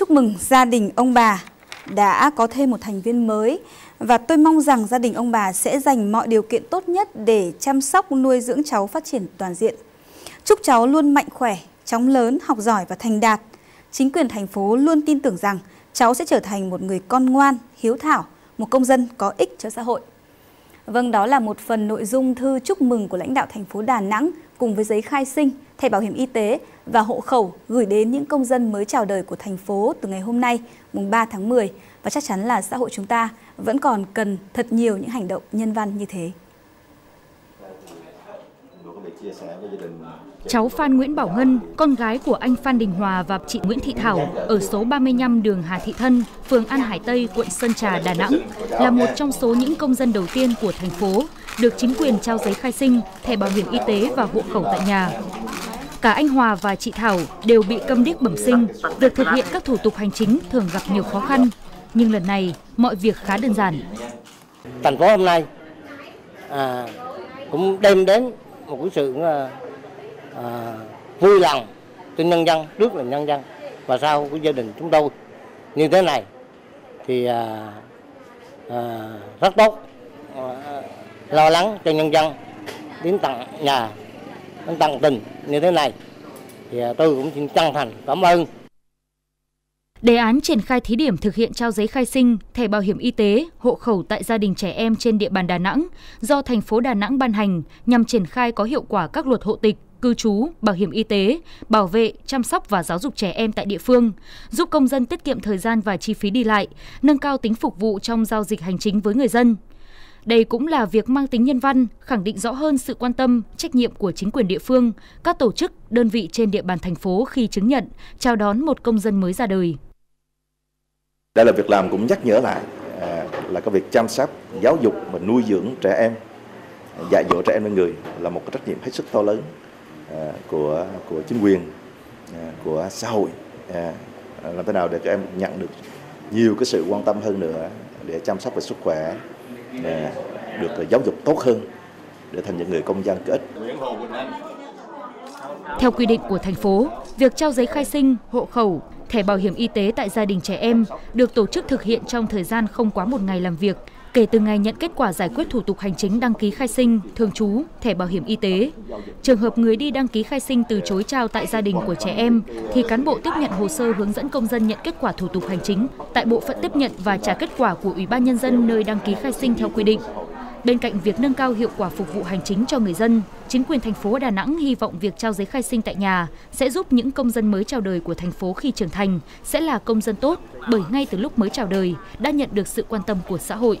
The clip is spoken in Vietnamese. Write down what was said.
chúc mừng gia đình ông bà đã có thêm một thành viên mới và tôi mong rằng gia đình ông bà sẽ dành mọi điều kiện tốt nhất để chăm sóc nuôi dưỡng cháu phát triển toàn diện. Chúc cháu luôn mạnh khỏe, chóng lớn, học giỏi và thành đạt. Chính quyền thành phố luôn tin tưởng rằng cháu sẽ trở thành một người con ngoan, hiếu thảo, một công dân có ích cho xã hội. Vâng, đó là một phần nội dung thư chúc mừng của lãnh đạo thành phố Đà Nẵng cùng với giấy khai sinh, thẻ bảo hiểm y tế và hộ khẩu gửi đến những công dân mới chào đời của thành phố từ ngày hôm nay, mùng 3 tháng 10. Và chắc chắn là xã hội chúng ta vẫn còn cần thật nhiều những hành động nhân văn như thế. Cháu Phan Nguyễn Bảo Ngân, con gái của anh Phan Đình Hòa và chị Nguyễn Thị Thảo ở số 35 đường Hà Thị Thân, phường An Hải Tây, quận Sơn Trà, Đà Nẵng là một trong số những công dân đầu tiên của thành phố được chính quyền trao giấy khai sinh, thẻ bảo hiểm y tế và hộ khẩu tại nhà. Cả anh Hòa và chị Thảo đều bị câm điếc bẩm sinh, việc thực hiện các thủ tục hành chính thường gặp nhiều khó khăn, nhưng lần này mọi việc khá đơn giản. Thành phố hôm nay à, cũng đem đến một cái sự à, à vui lòng cho nhân dân trước là nhân dân và sau của gia đình chúng tôi. Như thế này thì à, à, rất tốt. À, lo lắng cho nhân dân đến tận nhà tận tình như thế này thì à, tôi cũng xin chân thành cảm ơn Đề án triển khai thí điểm thực hiện trao giấy khai sinh, thẻ bảo hiểm y tế, hộ khẩu tại gia đình trẻ em trên địa bàn Đà Nẵng do thành phố Đà Nẵng ban hành nhằm triển khai có hiệu quả các luật hộ tịch, cư trú, bảo hiểm y tế, bảo vệ, chăm sóc và giáo dục trẻ em tại địa phương, giúp công dân tiết kiệm thời gian và chi phí đi lại, nâng cao tính phục vụ trong giao dịch hành chính với người dân. Đây cũng là việc mang tính nhân văn, khẳng định rõ hơn sự quan tâm, trách nhiệm của chính quyền địa phương, các tổ chức, đơn vị trên địa bàn thành phố khi chứng nhận, chào đón một công dân mới ra đời. Đây là việc làm cũng nhắc nhở lại à, là cái việc chăm sóc, giáo dục và nuôi dưỡng trẻ em, dạy dỗ trẻ em lên người là một cái trách nhiệm hết sức to lớn à, của của chính quyền, à, của xã hội. Làm thế nào để các em nhận được nhiều cái sự quan tâm hơn nữa để chăm sóc về sức khỏe, được giáo dục tốt hơn để thành những người công dân có ích. Theo quy định của thành phố, việc trao giấy khai sinh, hộ khẩu, thẻ bảo hiểm y tế tại gia đình trẻ em được tổ chức thực hiện trong thời gian không quá một ngày làm việc kể từ ngày nhận kết quả giải quyết thủ tục hành chính đăng ký khai sinh, thường trú, thẻ bảo hiểm y tế. Trường hợp người đi đăng ký khai sinh từ chối trao tại gia đình của trẻ em thì cán bộ tiếp nhận hồ sơ hướng dẫn công dân nhận kết quả thủ tục hành chính tại bộ phận tiếp nhận và trả kết quả của Ủy ban nhân dân nơi đăng ký khai sinh theo quy định. Bên cạnh việc nâng cao hiệu quả phục vụ hành chính cho người dân, chính quyền thành phố Đà Nẵng hy vọng việc trao giấy khai sinh tại nhà sẽ giúp những công dân mới chào đời của thành phố khi trưởng thành sẽ là công dân tốt bởi ngay từ lúc mới chào đời đã nhận được sự quan tâm của xã hội.